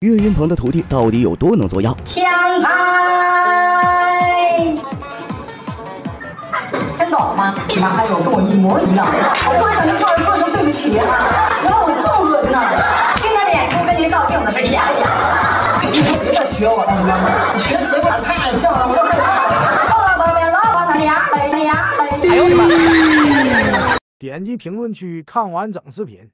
岳云鹏的徒弟到底有多能作妖？香菜，真倒吗？你还有跟我一模一样，我突然想跟做人说一声对不起啊！你让我这么恶心呢？今天的演出跟您道歉了，没呀呀！别再学我了，你知道吗？你学的结果太像了，我要被打了！老板，老板，哪呀？哪呀？哎呦我的妈！点击评论区看完整视频。